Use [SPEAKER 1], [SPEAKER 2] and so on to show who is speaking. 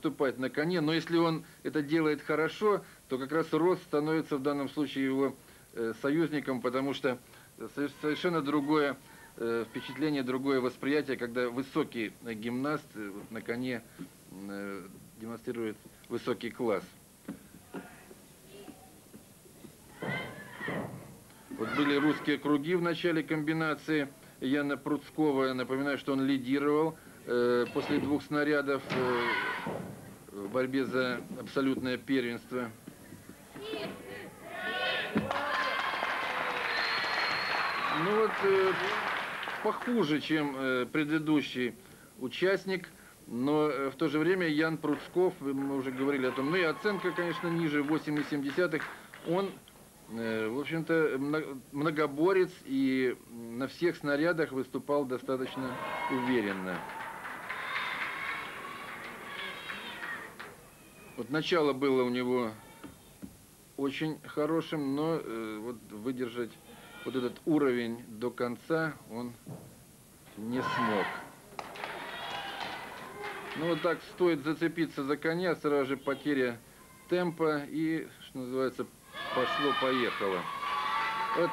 [SPEAKER 1] выступать на коне, но если он это делает хорошо, то как раз рост становится в данном случае его э, союзником, потому что со- совершенно другое э, впечатление, другое восприятие, когда высокий э, гимнаст э, на коне э, демонстрирует высокий класс. Вот были русские круги в начале комбинации Яна Пруцкого. Напоминаю, что он лидировал э, после двух снарядов э, в борьбе за абсолютное первенство. Ну вот, э, похуже, чем э, предыдущий участник, но э, в то же время Ян Пруцков, мы уже говорили о том, ну и оценка, конечно, ниже 8,7. Он, э, в общем-то, мно- многоборец и на всех снарядах выступал достаточно уверенно. Вот начало было у него очень хорошим, но э, вот выдержать вот этот уровень до конца он не смог. Ну вот так стоит зацепиться за коня, сразу же потеря темпа и, что называется, пошло-поехало. Вот